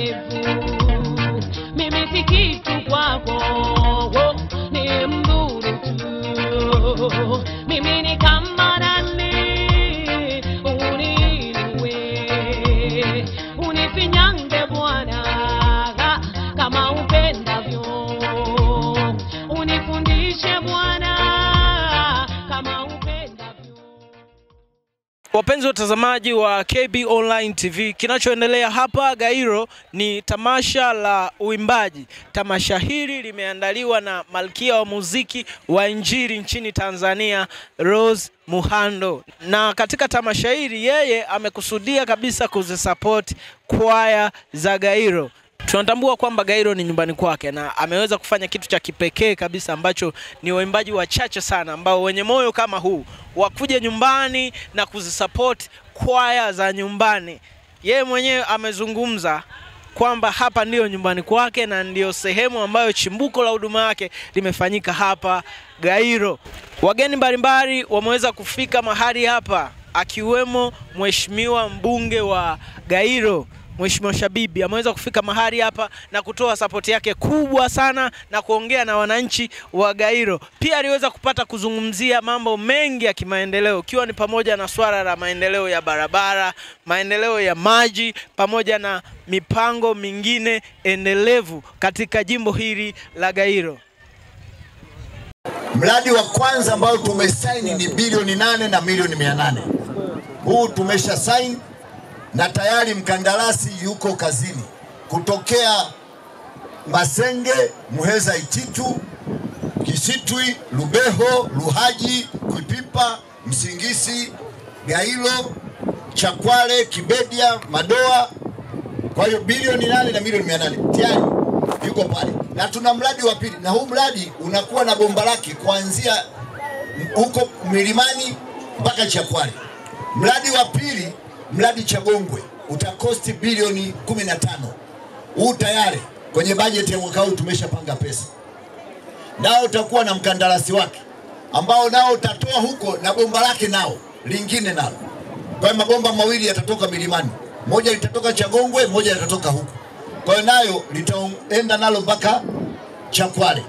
mnyenyekevu. Mimi si kitu kwako, ni mdhuru tu. Mimi ni kama nani, uniinue, unifinyange Wapenzi watazamaji wa KB Online TV, kinachoendelea hapa Gairo ni tamasha la uimbaji. Tamasha hili limeandaliwa na malkia wa muziki wa injili nchini Tanzania, Rose Muhando, na katika tamasha hili yeye amekusudia kabisa kuzisapoti kwaya za Gairo. Tunatambua kwamba Gairo ni nyumbani kwake na ameweza kufanya kitu cha kipekee kabisa ambacho ni waimbaji wachache sana ambao wenye moyo kama huu wakuja nyumbani na kuzisupport kwaya za nyumbani. Yeye mwenyewe amezungumza kwamba hapa ndiyo nyumbani kwake na ndiyo sehemu ambayo chimbuko la huduma yake limefanyika hapa Gairo. Wageni mbalimbali wameweza kufika mahali hapa akiwemo mheshimiwa mbunge wa Gairo Mheshimiwa Shabibi ameweza kufika mahali hapa na kutoa sapoti yake kubwa sana na kuongea na wananchi wa Gairo. Pia aliweza kupata kuzungumzia mambo mengi ya kimaendeleo ikiwa ni pamoja na swala la maendeleo ya barabara, maendeleo ya maji pamoja na mipango mingine endelevu katika jimbo hili la Gairo. Mradi wa kwanza ambao tumesaini ni bilioni nane na milioni mia nane. Huu tumesha saini na tayari mkandarasi yuko kazini kutokea Masenge, Muheza, Ititu, Kisitwi, Lubeho, Luhaji, Kuipipa, Msingisi, Gailo, Chakwale, Kibedia, Madoa. Kwa hiyo bilioni nane na milioni mia nane tayari yuko pale, na tuna mradi wa pili, na huu mradi unakuwa na bomba lake kuanzia huko milimani mpaka Chakwale. Mradi wa pili, mradi Chagongwe utakosti bilioni 15. Huu tayari kwenye bajeti ya mwaka huu tumeshapanga pesa, nao utakuwa na mkandarasi wake ambao nao utatoa huko na bomba lake nao lingine nalo. Kwa hiyo mabomba mawili yatatoka milimani, moja litatoka Chagongwe, moja litatoka huko. Kwa hiyo nayo litaenda nalo mpaka Chakwale.